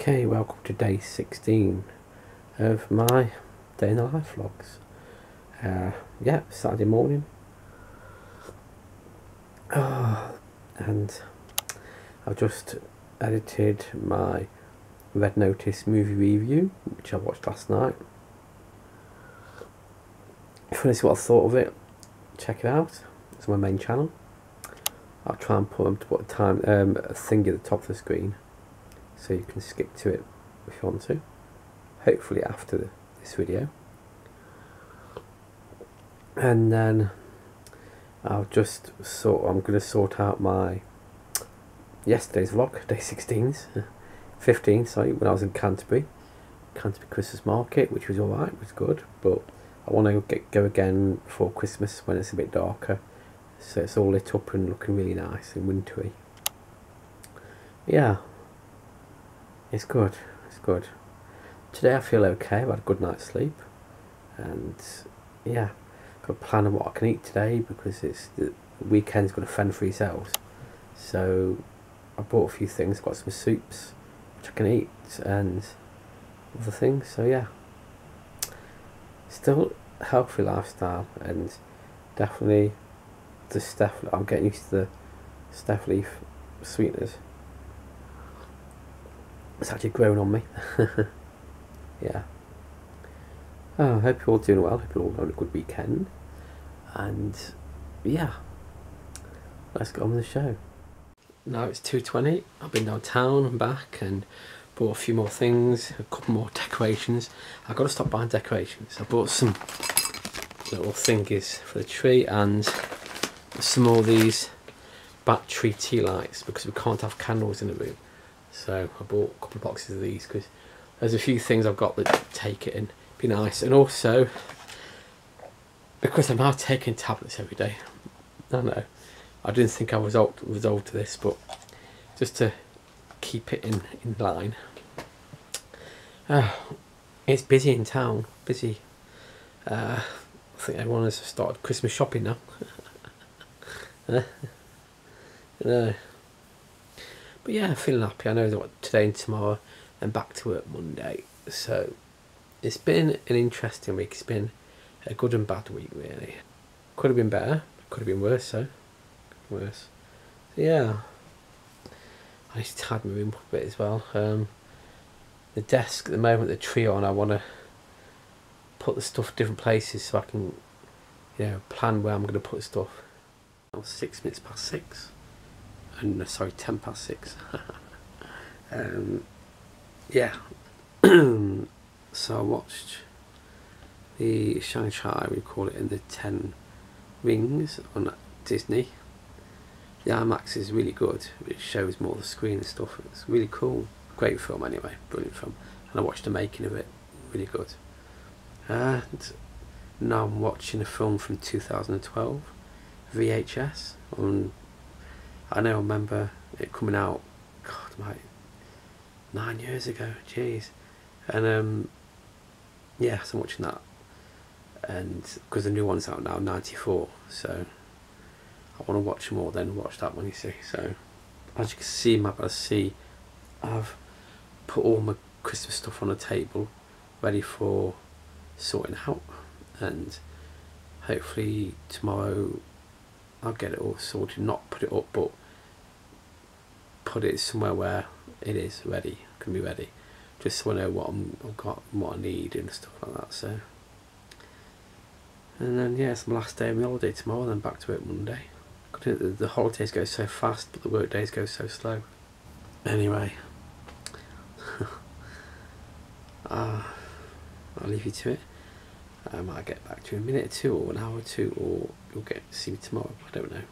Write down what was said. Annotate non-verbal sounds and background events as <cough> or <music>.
Okay, welcome to day 16 of my day in the life vlogs. Uh, yeah, Saturday morning. Oh, and I've just edited my Red Notice movie review, which I watched last night. If you want to see what I thought of it, check it out. It's on my main channel. I'll try and put, put a time um, a thing at the top of the screen so you can skip to it if you want to. Hopefully after this video. And then I'll just sort I'm going to sort out my yesterday's vlog <laughs> day 16's <laughs> 15 sorry when I was in Canterbury. Canterbury Christmas market which was alright was good but I want to get, go again for Christmas when it's a bit darker. So it's all lit up and looking really nice and wintry. Yeah it's good. It's good. Today I feel okay. I've had a good night's sleep, and yeah, got a plan of what I can eat today because it's the weekend's got to fend for yourselves. So I bought a few things. Got some soups which I can eat and other things. So yeah, still healthy lifestyle and definitely the steph. I'm getting used to the steph leaf sweeteners it's actually grown on me. <laughs> yeah. Oh, I hope you're all doing well. Hope you're all having a good weekend. And yeah, let's get on with the show. Now it's 2.20. I've been downtown and back and bought a few more things, a couple more decorations. I've got to stop buying decorations. I bought some little thingies for the tree and some more of these battery tea lights because we can't have candles in the room. So I bought a couple of boxes of these because there's a few things I've got that take it in. Be nice. And also, because I'm now taking tablets every day, I know, I didn't think I was resolved, resolved to this, but just to keep it in, in line. Uh, it's busy in town, busy. Uh, I think everyone has started Christmas shopping now. <laughs> no. But yeah, feeling happy. I know that today and tomorrow and back to work Monday. So it's been an interesting week. It's been a good and bad week, really. Could have been better. Could have been worse, so. Worse. So yeah. I need to tidy my room up a bit as well. Um, the desk at the moment, the tree on, I want to put the stuff different places so I can, you know, plan where I'm going to put stuff. Six minutes past six and uh, sorry, ten past six. <laughs> um, yeah. <clears throat> so I watched the Shang-Chi, we call it, in the Ten Rings on Disney. The IMAX is really good. It shows more the screen and stuff. It's really cool. Great film anyway, brilliant film. And I watched the making of it. Really good. And now I'm watching a film from 2012, VHS on I know I remember it coming out, God, like nine years ago, jeez. And um, yeah, so I'm watching that. And because the new one's out now, 94, so I want to watch more then watch that one, you see. So as you can see, map I see, I've put all my Christmas stuff on the table, ready for sorting out. And hopefully tomorrow I'll get it all sorted, not put it up, but put it somewhere where it is ready, can be ready, just so I know what I'm, I've got, what I need and stuff like that. So, and then yeah, it's my last day of my holiday tomorrow. Then back to work Monday. The, the holidays go so fast, but the work days go so slow. Anyway, uh, <laughs> I'll leave you to it. I might get back to you in a minute or two, or an hour or two, or you'll get see me tomorrow. I don't know.